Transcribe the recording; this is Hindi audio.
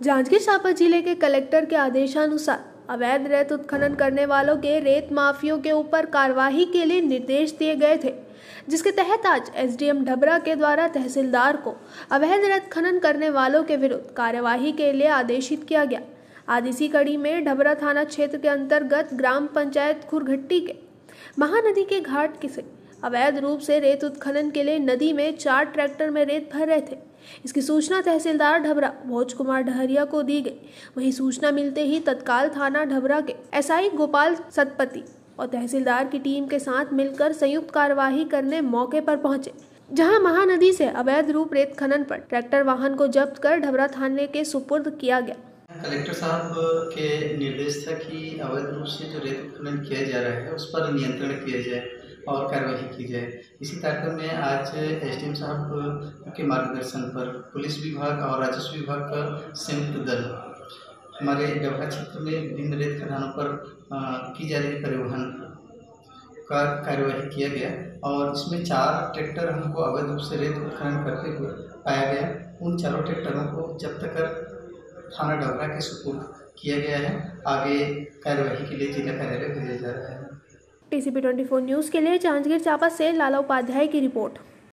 जांजगीर चांपा ज़िले के कलेक्टर के आदेशानुसार अवैध रेत उत्खनन करने वालों के रेत माफियों के ऊपर कार्यवाही के लिए निर्देश दिए गए थे, जिसके तहत आज एसडीएम ढबरा के द्वारा तहसीलदार को अवैध रेत खनन करने वालों के विरुद्ध कार्यवाही के लिए आदेशित किया गया। आज इसी कड़ी में ढबरा थाना क्षेत्र के अंतर्गत ग्राम पंचायत खुरघट्टी के महानदी के घाट से अवैध रूप से रेत उत्खनन के लिए नदी में चार ट्रैक्टर में रेत भर रहे थे। इसकी सूचना तहसीलदार ढबरा, भोज कुमार डहरिया को दी गई। वही सूचना मिलते ही तत्काल थाना ढबरा के एसआई गोपाल सतपति और तहसीलदार की टीम के साथ मिलकर संयुक्त कार्यवाही करने मौके पर पहुँचे, जहाँ महानदी से अवैध रूप रेत खनन पर ट्रैक्टर वाहन को जब्त कर ढबरा थाने के सुपुर्द किया गया। कलेक्टर साहब के निर्देश था कि अवैध रूप से जो रेत उत्खनन किया जा रहा है, उस पर नियंत्रण किया जाए। और कार्रवाई की जाए। इसी तारतम्य में आज एसडीएम साहब के मार्गदर्शन पर पुलिस विभाग और राजस्व विभाग का संयुक्त दल हमारे डबरा क्षेत्र में विभिन्न रेत खदानों पर की जा रही परिवहन का कार्यवाही किया गया और इसमें चार ट्रैक्टर हमको अवैध रूप से रेत उत्खनन करते हुए पाया गया। उन चारों ट्रैक्टरों को जब्त कर थाना डबरा के सुपुर्द किया गया है। आगे कार्यवाही के लिए जिला कार्यालय भेजा जा रहा है। टीसीपी 24 न्यूज़ के लिए जांजगीर चांपा से लाला उपाध्याय की रिपोर्ट।